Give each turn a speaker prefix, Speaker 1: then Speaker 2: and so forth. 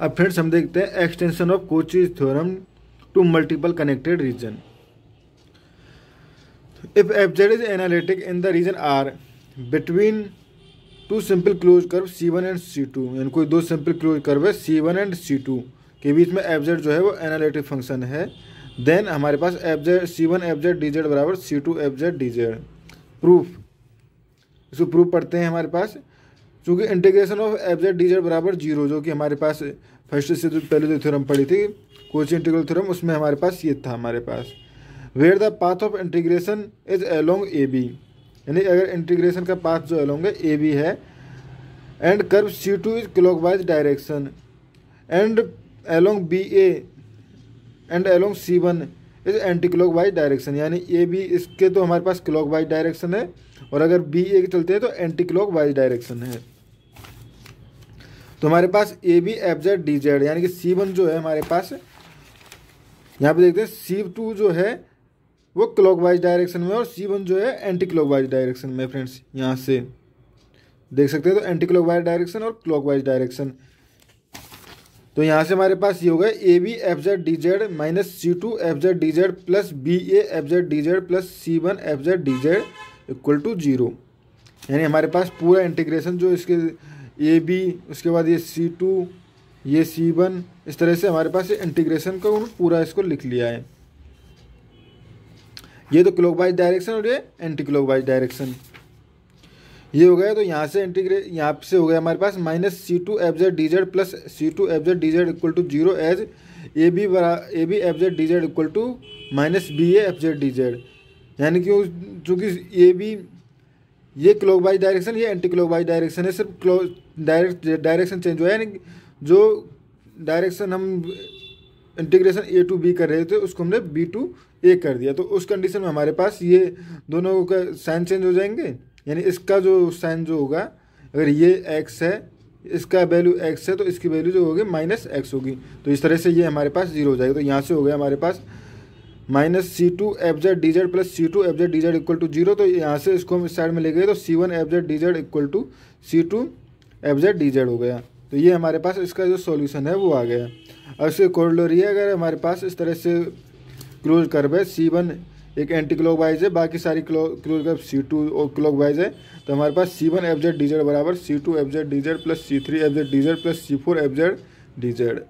Speaker 1: अब फ्रेंड्स हम देखते हैं extension of Cauchy's theorem to multiple connected region if F Z is analytic in the region R between two simple close curve C one and C two यानी कोई दो simple close curve है C one and C two के बीच में F Z जो है वो एनालिटिक फ़ंक्शन है देन हमारे पास F Z C one F Z D Z बराबर C two F Z D Z proof इसको प्रूफ पढ़ते हैं हमारे पास. चूँकि integration of F Z D Z बराबर ज़ीरो जो कि हमारे पास फ़र्स्ट से जो पहले जो थ्योरम पड़ी थी कोची इंटीग्रल थ्योरम उसमें हमारे पास ये था हमारे पास। Where the path of integration is along A B यानी अगर इंटीग्रेशन का पाथ जो एलोंग है ए बी है and curve C two is clockwise direction and along B A and along C one is anticlockwise direction यानी A B इसके तो हमारे पास क्लॉक वाइज डायरेक्शन है, और अगर बी ए के चलते हैं तो एंटी क्लॉक वाइज डायरेक्शन है। तो हमारे पास A B F Z D Z यानी कि सी वन जो है हमारे पास, यहाँ पे देखते हैं सी टू जो है, वो क्लॉक वाइज डायरेक्शन में और सी वन जो है एंटी क्लॉक वाइज डायरेक्शन में फ्रेंड्स यहाँ से। देख सकते हैं तो एंटी क्लॉक वाइज डायरेक्शन और क्लॉक वाइज डायरेक्शन तो यहाँ से हमारे पास ये होगा A B F Z D Z minus C two F Z D Z plus B A F Z D Z plus C one F Z D Z equal to zero यानी हमारे पास पूरा इंटीग्रेशन जो इसके A B उसके बाद ये सी to ये सी one इस तरह से हमारे पास इंटीग्रेशन का पूरा इसको लिख लिया है। ये तो क्लॉकवाइज डायरेक्शन और ये एंटी क्लॉकवाइज डायरेक्शन ये हो गया तो यहाँ से इंटीग्रेट यहाँ से हो गया हमारे पास minus C two F Z D Z plus C two F Z D Z equal to zero as A B बरा A B F Z D Z equal to minus B A F Z D Z यानी कि चूँकि A B ये clock wise direction ये anti clock wise direction है, सिर्फ़ close direct direction change हुआ है, यानी जो डायरेक्शन हम इंटीग्रेशन ए टू बी कर रहे थे, उसको हमने बी टू ए कर दिया। तो उस कंडीशन में हमारे पास ये दोनों का साइन चेंज हो जाएँगे, यानी इसका जो साइन जो होगा, अगर ये एक्स है, इसका वैल्यू एक्स है तो इसकी वैल्यू जो होगी माइनस एक्स होगी। तो इस तरह से ये हमारे पास ज़ीरो हो जाएगा। तो यहाँ से हो गया हमारे पास minus C two F Z D Z plus C two F Z D Z equal to zero तो यहाँ से इसको हम इस साइड में ले गए तो C one F Z D Z equal to C two F Z D Z हो गया। तो ये हमारे पास इसका जो सॉल्यूशन है, वो आ गया। और इसके कोडलोरी अगर हमारे पास इस तरह से क्लोज कर्व है, सी वन एक एंटी क्लॉक वाइज है, बाकी सारी क्लोज कर्व सी टू और क्लॉक वाइज है तो हमारे पास C one F Z D Z बराबर C two F Z D Z plus C three F Z D Z plus C four F Z D Z.